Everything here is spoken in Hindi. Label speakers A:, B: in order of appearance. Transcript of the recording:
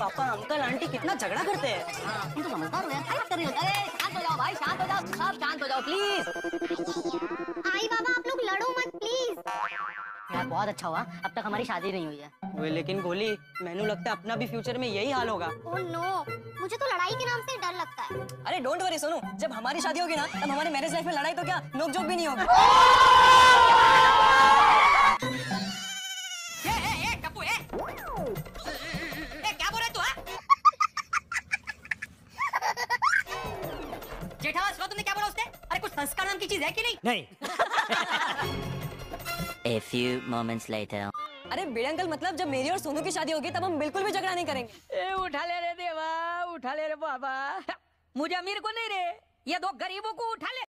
A: पापा अंकल आंटी कितना झगड़ा करते हैं।
B: हाँ, तुम तो समझदार हो यार क्या कर रही हो? अरे शांत हो जाओ भाई शांत हो जाओ सब शांत हो जाओ प्लीज़
C: आई बाबा आप लोग लड़ो मत प्लीज़
B: यार बहुत अच्छा हुआ। अब तक हमारी शादी नहीं हुई है।
A: वे लेकिन गोली मैंने लगता है अपना भी फ्यूचर में यही हाल होगा।
C: ओह नो मुझे तो लड़ाई के नाम से डर लगता है।
A: अरे डोंट वरी सोनू। जब हमारी शादी होगी ना तब हमारे मैरिज लाइफ में लड़ाई तो क्या? नोक जोक भी नहीं होगी।
D: ए, ए, ए, टप्पू, ए। ए, जेठालाल सुनो तुमने क्या बोला उसने? अरे कुछ संस्कार नाम की चीज़ है कि नहीं?
A: नहीं।
E: A few moments later.
A: अरे बिड़ंगल अंकल मतलब जब मेरी और सोनू की शादी होगी तब हम बिल्कुल भी झगड़ा नहीं करेंगे।
D: ए, उठा ले रे देवा उठा ले रे बाबा। मुझे अमीर को नहीं रे ये दो गरीबों को उठा ले।